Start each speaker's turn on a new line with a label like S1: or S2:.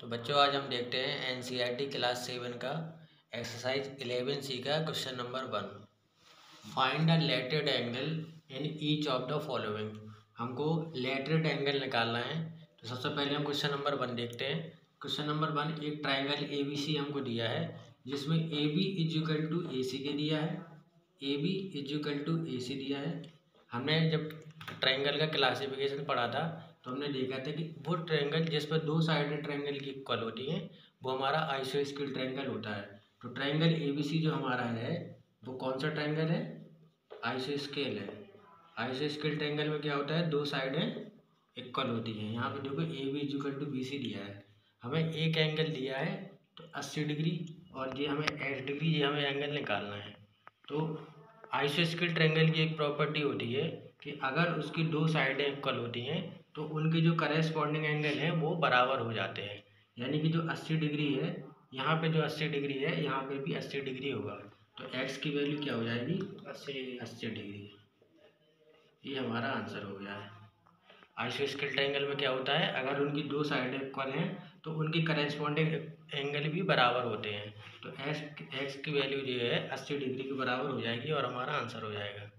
S1: तो बच्चों, आज हम देखते हैं एन क्लास सेवन का एक्सरसाइज इलेवन सी का question number one find the lettered angle in each of the following हमको लेटेड एंगल निकालना है। तो सबसे पहले हम क्वेश्चन नंबर वन देखते हैं। क्वेश्चन नंबर वन एक ट्राइंगल ए बी सी हमको दिया है, जिसमें A B equal to A C के दिया है। A B equal to A C दिया है। हमने जब ट्राइंगल का क्लासिफिकेशन पढ़ा था तो हमने देखा था कि वो ट्रायंगल जिस पर दो साइडेड ट्रायंगल की इक्वल होती हैं, वो हमारा आइसो स्किल ट्रायंगल होता है। तो ट्रायंगल ए बी सी जो हमारा है, वो कौन सा ट्रायंगल है? आइसो स्केल है। आइसो स्केल ट्रायंगल में क्या होता है? दो साइडें इक्वल होती हैं। यहाँ पे देखो A B equal to B C दिया है। हमें एक एंगल दिया है तो अस्सी डिग्री, और ये हमें एस डिग्री, ये हमें एंगल निकालना है। तो आइसो स्केल ट्रायंगल की एक प्रॉपर्टी होती है कि अगर उसकी दो साइडें इक्वल होती हैं तो उनके जो करेस्पॉन्डिंग एंगल हैं वो बराबर हो जाते हैं। यानी कि जो 80 डिग्री है यहाँ पे जो 80 डिग्री है यहाँ पे भी 80 डिग्री होगा। तो x की वैल्यू क्या हो जाएगी? अस्सी। अस्सी डिग्री। ये हमारा आंसर हो गया है। आइसोस्केल ट्रायंगल में क्या होता है? अगर उनकी दो साइडें इक्वल हैं तो उनकी करेस्पॉन्डिंग एंगल भी बराबर होते हैं। तो एक्स एक्स की वैल्यू जो है अस्सी डिग्री के बराबर हो जाएगी और हमारा आंसर हो जाएगा।